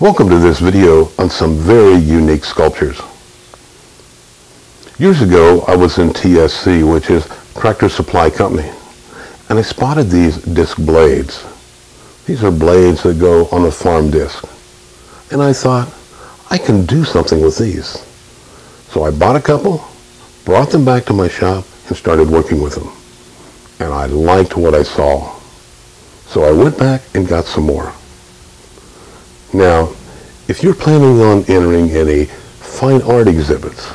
Welcome to this video on some very unique sculptures. Years ago, I was in TSC, which is Tractor Supply Company, and I spotted these disc blades. These are blades that go on a farm disc. And I thought, I can do something with these. So I bought a couple, brought them back to my shop, and started working with them. And I liked what I saw. So I went back and got some more. Now, if you're planning on entering any fine art exhibits,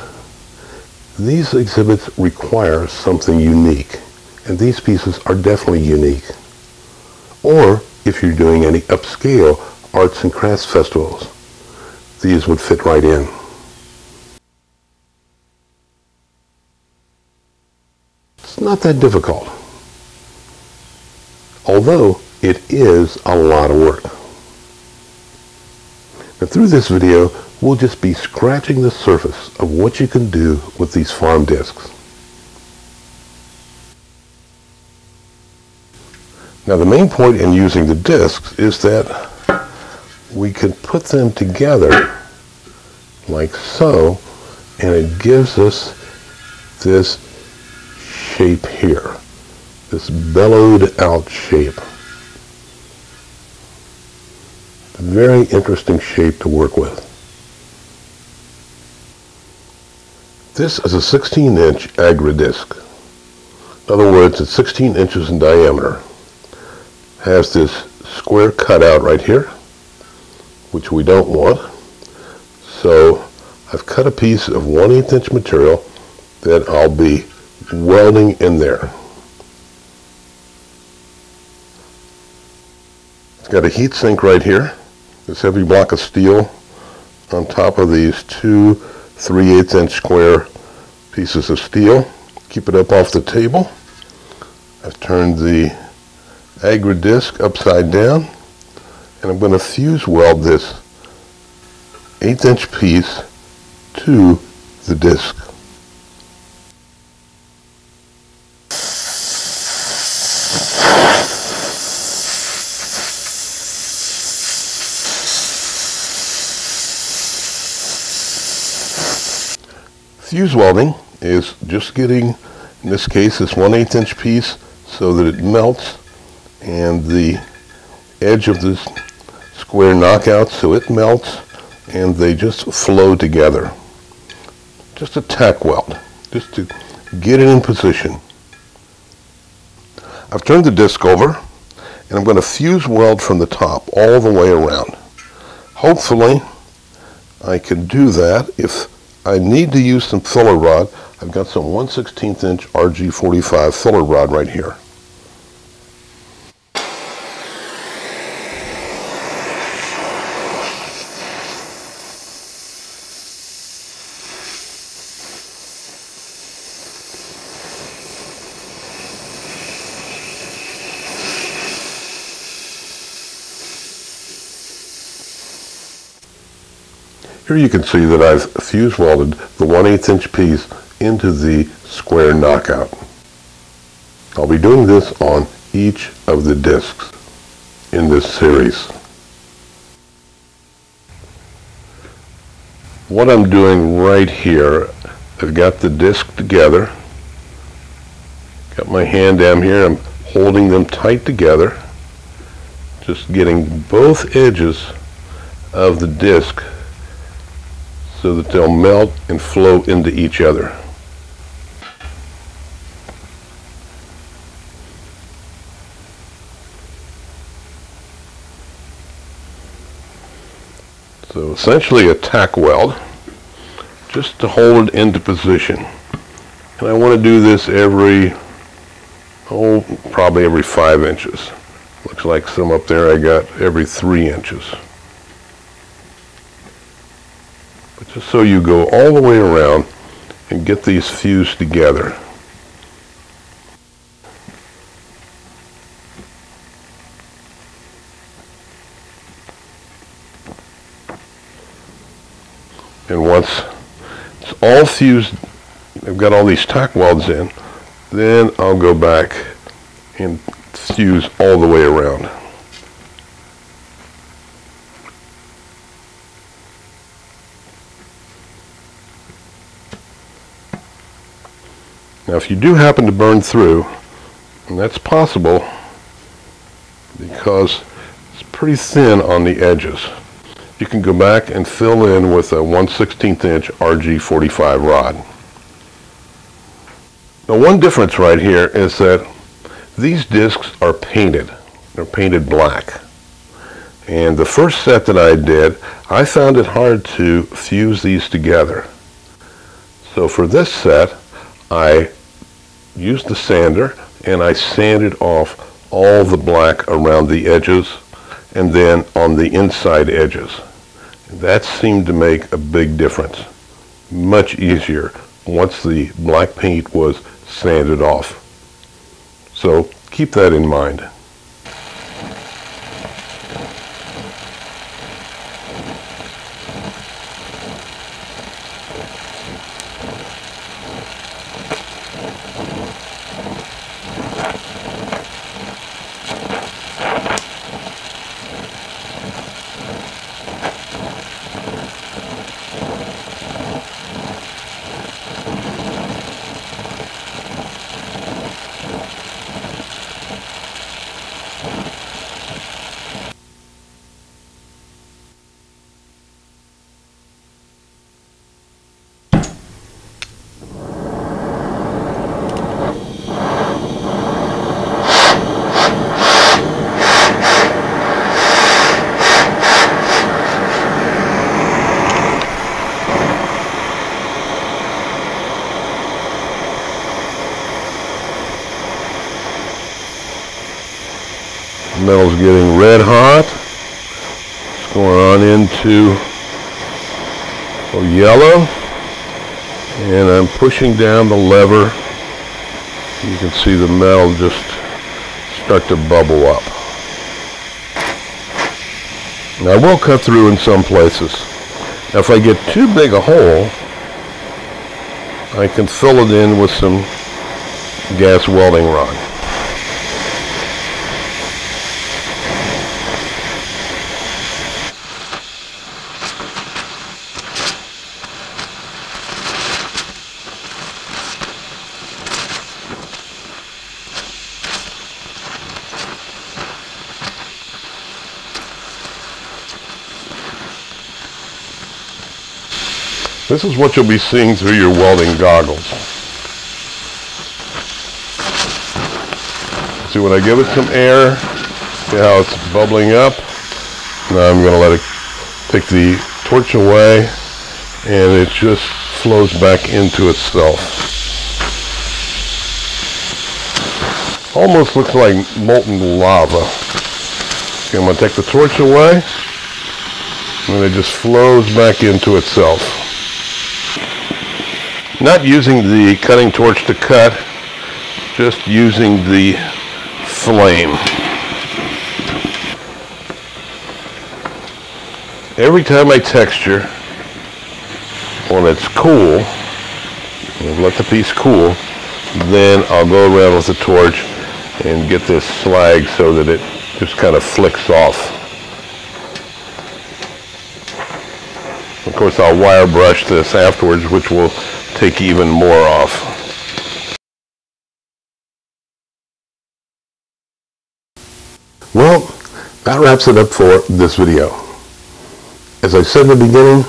these exhibits require something unique, and these pieces are definitely unique. Or if you're doing any upscale arts and crafts festivals, these would fit right in. It's not that difficult, although it is a lot of work. And through this video, we'll just be scratching the surface of what you can do with these farm discs. Now the main point in using the discs is that we can put them together like so, and it gives us this shape here, this bellowed out shape. Very interesting shape to work with. This is a 16 inch agridisc. In other words, it's 16 inches in diameter. Has this square cutout right here, which we don't want. So I've cut a piece of 1 8 inch material that I'll be welding in there. It's got a heat sink right here this heavy block of steel on top of these two 3 8 inch square pieces of steel. Keep it up off the table. I've turned the agri disc upside down and I'm going to fuse weld this 8 inch piece to the disc. Fuse welding is just getting, in this case, this 1 8 inch piece so that it melts and the edge of this square knockout so it melts and they just flow together. Just a tack weld, just to get it in position. I've turned the disc over and I'm going to fuse weld from the top all the way around. Hopefully I can do that if I need to use some filler rod. I've got some 1 16th inch RG45 filler rod right here. Here you can see that I've fuse welded the 1 8 inch piece into the square knockout. I'll be doing this on each of the discs in this series. What I'm doing right here, I've got the disc together, got my hand down here, I'm holding them tight together, just getting both edges of the disc so that they'll melt and flow into each other. So essentially a tack weld just to hold it into position. And I want to do this every, oh, probably every five inches. Looks like some up there I got every three inches. just so you go all the way around and get these fused together. And once it's all fused, I've got all these tack welds in, then I'll go back and fuse all the way around. Now if you do happen to burn through, and that's possible because it's pretty thin on the edges, you can go back and fill in with a 1 16th inch RG45 rod. Now one difference right here is that these discs are painted. They're painted black. And the first set that I did, I found it hard to fuse these together. So for this set, I used the sander and I sanded off all the black around the edges and then on the inside edges. That seemed to make a big difference. Much easier once the black paint was sanded off. So keep that in mind. Metal's getting red hot. It's going on into oh, yellow. And I'm pushing down the lever. You can see the metal just start to bubble up. Now I will cut through in some places. Now if I get too big a hole, I can fill it in with some gas welding rod. This is what you'll be seeing through your welding goggles. See when I give it some air, see how it's bubbling up. Now I'm going to let it take the torch away and it just flows back into itself. Almost looks like molten lava. Okay, I'm going to take the torch away and it just flows back into itself. Not using the cutting torch to cut, just using the flame. Every time I texture, when it's cool, let the piece cool, then I'll go around with the torch and get this slag so that it just kind of flicks off. Of course, I'll wire brush this afterwards, which will take even more off. Well, that wraps it up for this video. As I said in the beginning,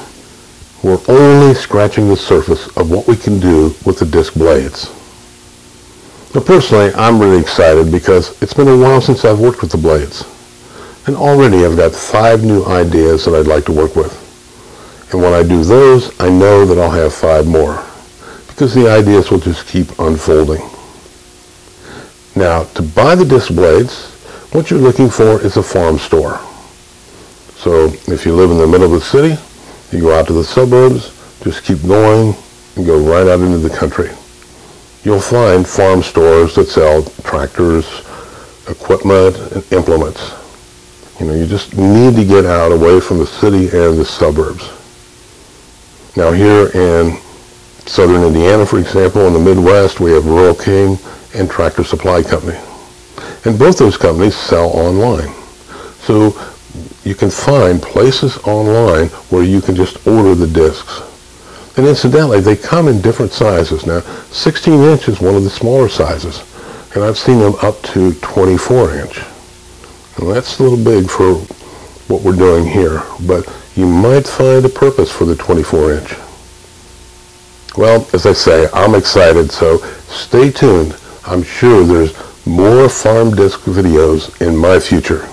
we're only scratching the surface of what we can do with the disc blades. Now personally, I'm really excited because it's been a while since I've worked with the blades. And already I've got five new ideas that I'd like to work with. And when I do those, I know that I'll have five more because the ideas will just keep unfolding. Now, to buy the disc blades, what you're looking for is a farm store. So if you live in the middle of the city, you go out to the suburbs, just keep going and go right out into the country. You'll find farm stores that sell tractors, equipment, and implements. You know, you just need to get out away from the city and the suburbs. Now here in Southern Indiana, for example, in the Midwest, we have Rural King and Tractor Supply Company. And both those companies sell online. So you can find places online where you can just order the discs. And incidentally, they come in different sizes. Now, 16 inch is one of the smaller sizes, and I've seen them up to 24 inch. And that's a little big for what we're doing here, but you might find a purpose for the 24 inch. Well, as I say, I'm excited, so stay tuned. I'm sure there's more farm disc videos in my future.